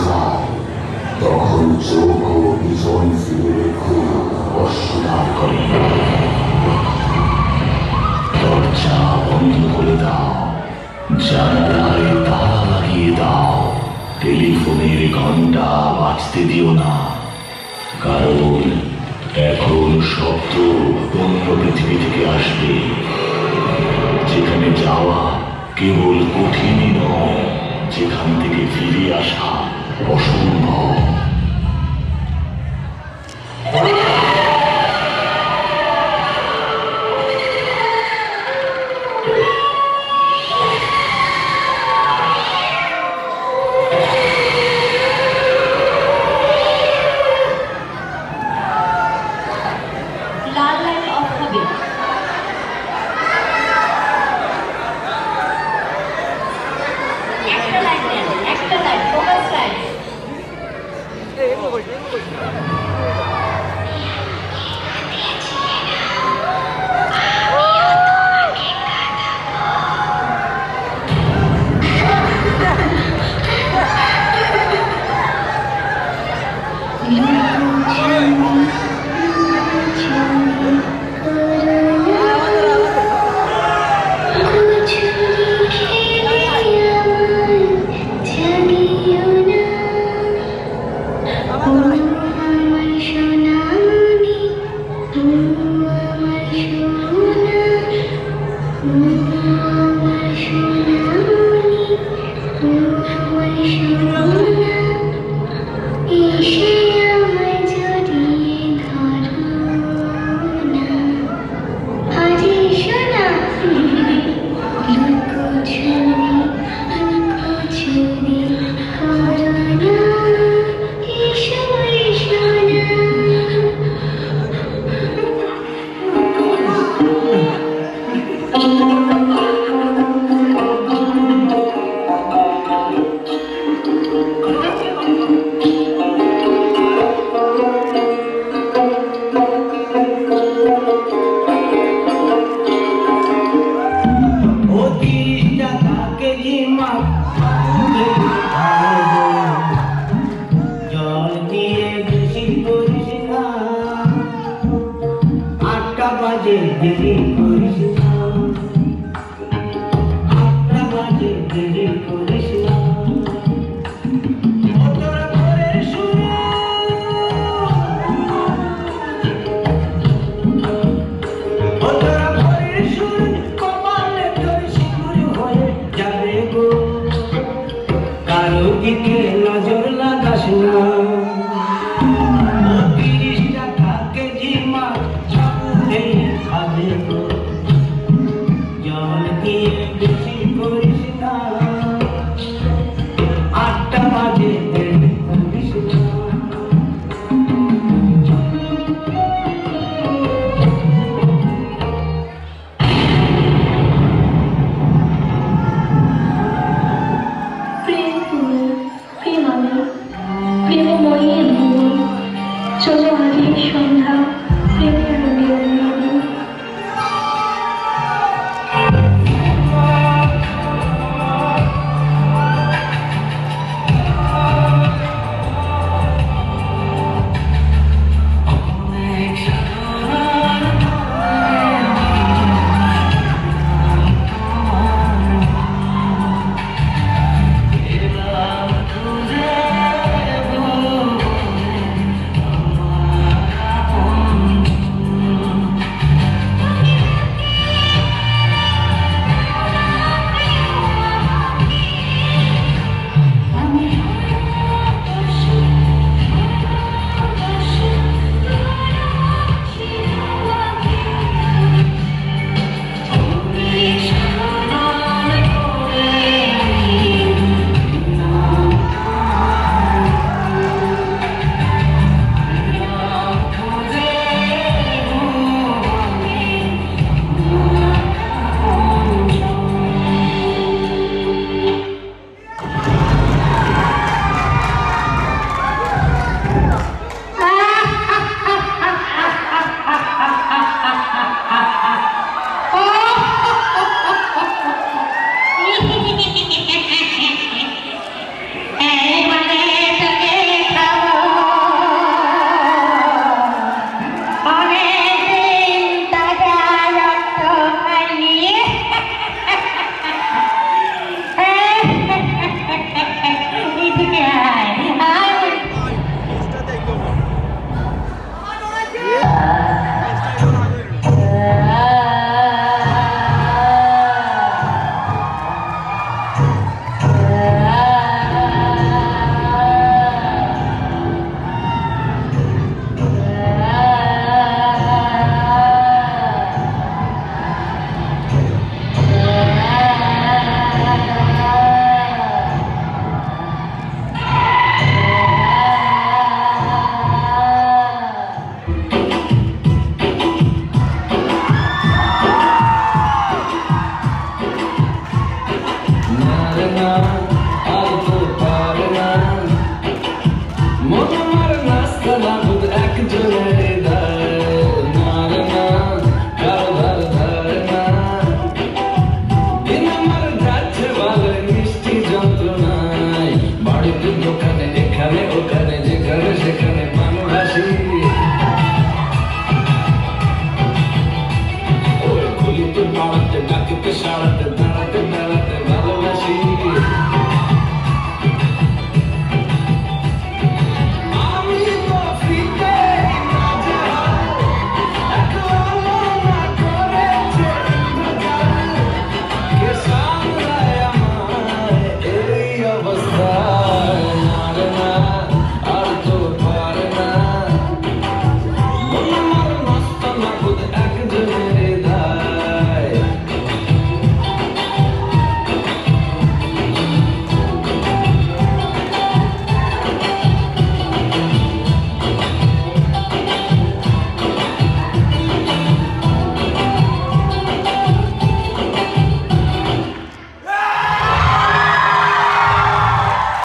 যায় তখন চোখ ও পিছন ফিরে রেখে অস্বীকার করে দরজা বন্ধ করে দাও জানালায় তালা লাগিয়ে দাও টেলিফোনের ঘণ্টা বাজতে দিও না কারণ এখন শব্দ অন্য পৃথিবী থেকে আসবে যেখানে যাওয়া কেবল কঠিনই নয় যেখান থেকে ফিরে আসা অসম্ভব Yeah. you প্রেম মনের মূল সোজা আগে সঙ্গে